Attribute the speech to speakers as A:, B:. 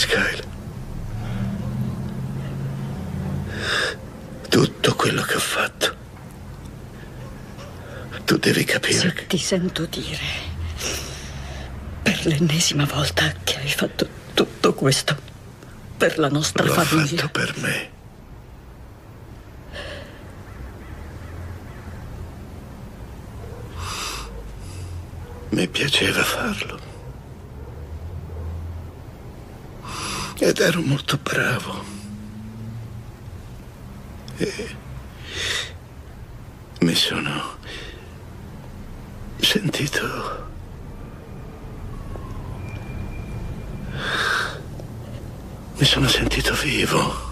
A: Skyler. Tutto quello che ho fatto. Tu devi capire
B: Se
A: che...
B: ti sento dire per l'ennesima volta che hai fatto tutto questo per la nostra
A: L'ho
B: famiglia.
A: fatto per me. Mi piaceva farlo. Ed ero molto bravo. E mi sono sentito mi sono sentito vivo.